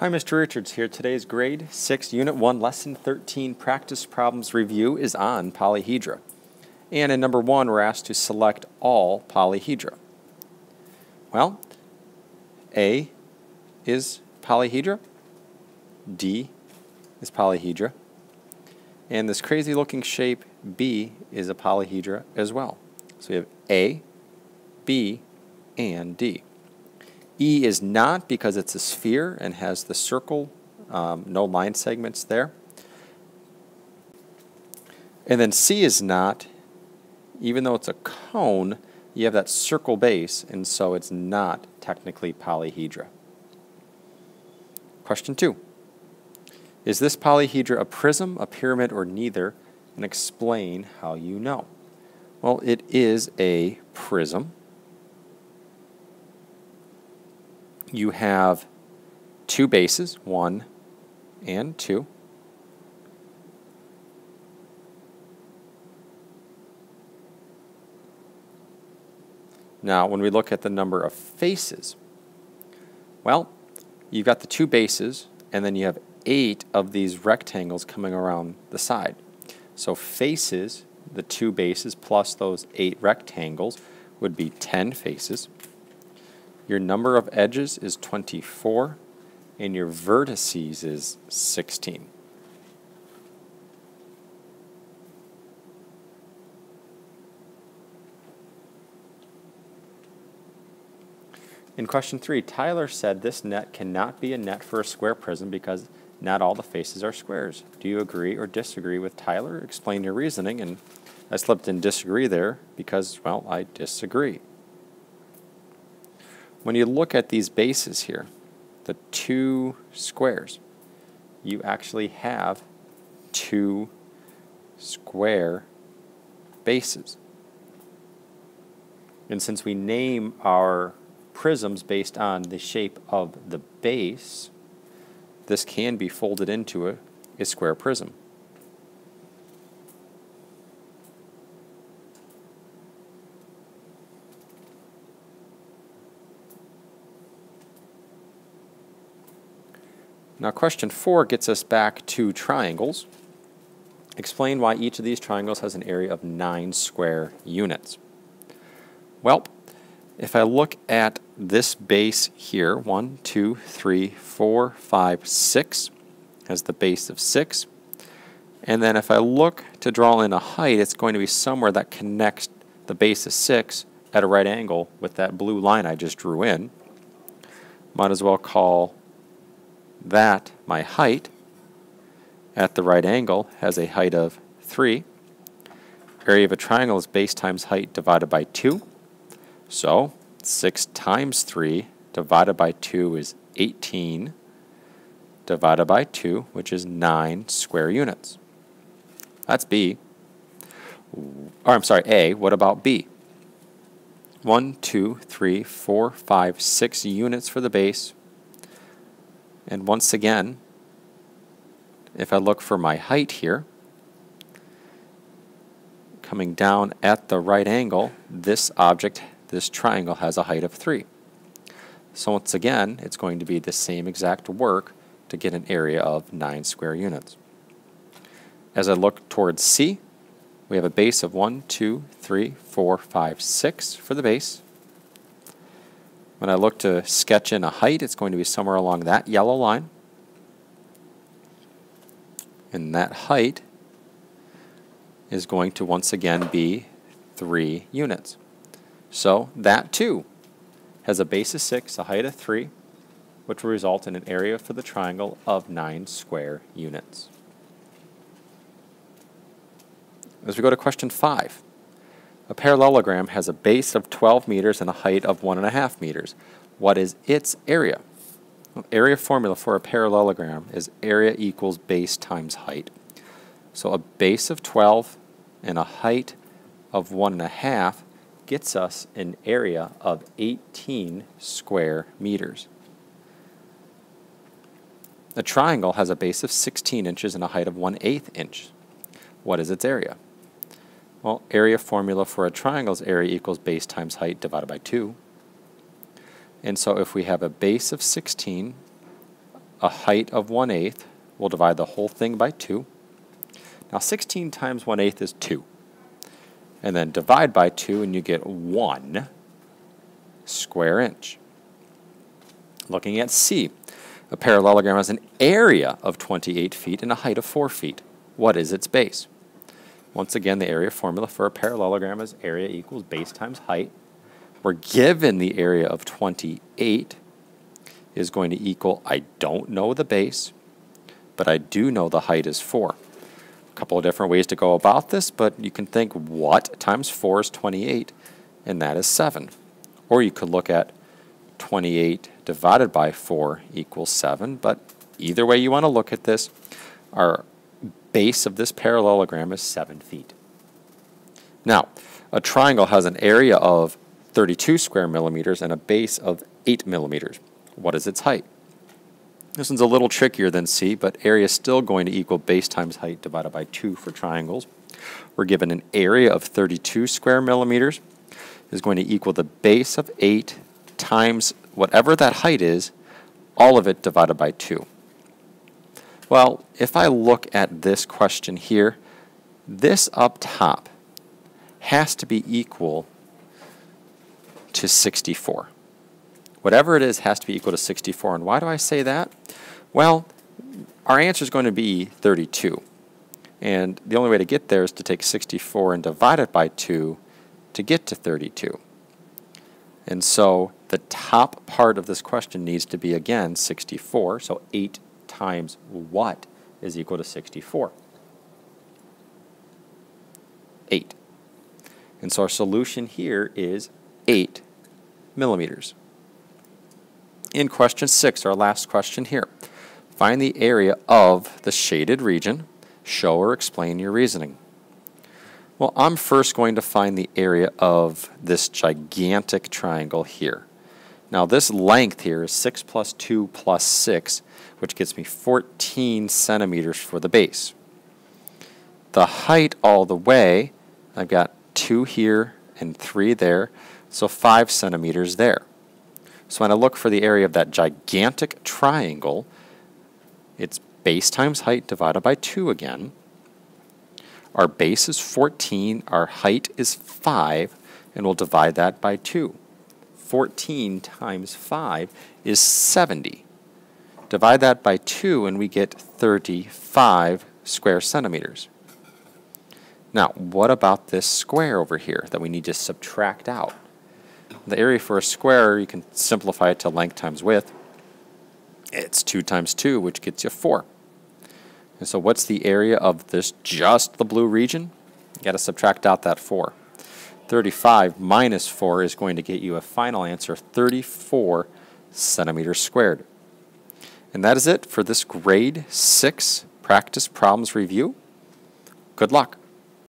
Hi, Mr. Richards here. Today's grade 6, Unit 1, Lesson 13 practice problems review is on polyhedra. And in number 1, we're asked to select all polyhedra. Well, A is polyhedra, D is polyhedra, and this crazy looking shape B is a polyhedra as well. So we have A, B, and D. E is not because it's a sphere and has the circle, um, no line segments there. And then C is not, even though it's a cone, you have that circle base, and so it's not technically polyhedra. Question two. Is this polyhedra a prism, a pyramid, or neither? And explain how you know. Well, it is a prism. You have two bases, one and two. Now, when we look at the number of faces, well, you've got the two bases, and then you have eight of these rectangles coming around the side. So faces, the two bases plus those eight rectangles, would be 10 faces. Your number of edges is 24, and your vertices is 16. In question three, Tyler said this net cannot be a net for a square prism because not all the faces are squares. Do you agree or disagree with Tyler? Explain your reasoning. And I slipped in disagree there because, well, I disagree. When you look at these bases here, the two squares, you actually have two square bases. And since we name our prisms based on the shape of the base, this can be folded into a, a square prism. Now question four gets us back to triangles. Explain why each of these triangles has an area of nine square units. Well, if I look at this base here, one, two, three, four, five, six, has the base of six. And then if I look to draw in a height, it's going to be somewhere that connects the base of six at a right angle with that blue line I just drew in. Might as well call that my height at the right angle has a height of 3. Area of a triangle is base times height divided by 2. So 6 times 3 divided by 2 is 18 divided by 2, which is 9 square units. That's B. Or I'm sorry, A. What about B? 1, 2, 3, 4, 5, 6 units for the base, and once again, if I look for my height here, coming down at the right angle, this object, this triangle, has a height of 3. So once again, it's going to be the same exact work to get an area of 9 square units. As I look towards C, we have a base of 1, 2, 3, 4, 5, 6 for the base. When I look to sketch in a height, it's going to be somewhere along that yellow line. And that height is going to once again be 3 units. So that too has a base of 6, a height of 3, which will result in an area for the triangle of 9 square units. As we go to question 5, a parallelogram has a base of 12 meters and a height of 1.5 meters. What is its area? Well, area formula for a parallelogram is area equals base times height. So a base of 12 and a height of 1.5 gets us an area of 18 square meters. A triangle has a base of 16 inches and a height of 1 8 inch. What is its area? Well, area formula for a triangle's area equals base times height divided by 2. And so if we have a base of 16, a height of 1 eighth. We'll divide the whole thing by 2. Now 16 times 1 eighth is 2. And then divide by 2 and you get 1 square inch. Looking at C, a parallelogram has an area of 28 feet and a height of 4 feet. What is its base? Once again, the area formula for a parallelogram is area equals base times height. We're given the area of 28 is going to equal, I don't know the base, but I do know the height is 4. A couple of different ways to go about this, but you can think what times 4 is 28, and that is 7. Or you could look at 28 divided by 4 equals 7, but either way you want to look at this, our base of this parallelogram is 7 feet. Now, a triangle has an area of 32 square millimeters and a base of 8 millimeters. What is its height? This one's a little trickier than C, but area is still going to equal base times height divided by 2 for triangles. We're given an area of 32 square millimeters is going to equal the base of 8 times whatever that height is, all of it divided by 2. Well, if I look at this question here, this up top has to be equal to 64. Whatever it is has to be equal to 64. And why do I say that? Well, our answer is going to be 32. And the only way to get there is to take 64 and divide it by 2 to get to 32. And so the top part of this question needs to be, again, 64. So 8 times what is equal to 64? 8. And so our solution here is 8 millimeters. In question 6, our last question here, find the area of the shaded region. Show or explain your reasoning. Well, I'm first going to find the area of this gigantic triangle here. Now this length here is 6 plus 2 plus 6, which gets me 14 centimeters for the base. The height all the way, I've got 2 here and 3 there, so 5 centimeters there. So when I look for the area of that gigantic triangle, it's base times height divided by 2 again. Our base is 14, our height is 5, and we'll divide that by 2. 14 times 5 is 70. Divide that by 2 and we get 35 square centimeters. Now, what about this square over here that we need to subtract out? The area for a square, you can simplify it to length times width. It's 2 times 2, which gets you 4. And so what's the area of this just the blue region? you got to subtract out that 4. 35 minus 4 is going to get you a final answer of 34 centimeters squared. And that is it for this grade 6 practice problems review. Good luck.